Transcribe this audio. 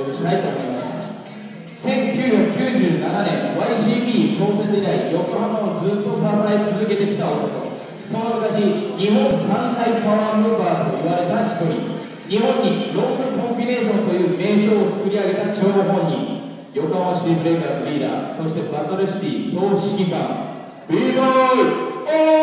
お呼したいと思います1997年 YCB 創設以来横浜をずっと支え続けてきた男その昔日本三大パワームーバーと言われた一人日本にロングコンビネーションという名称を作り上げた張本人横浜シティブレイカーズリーダーそしてバトルシティ総指揮官 b ボーイ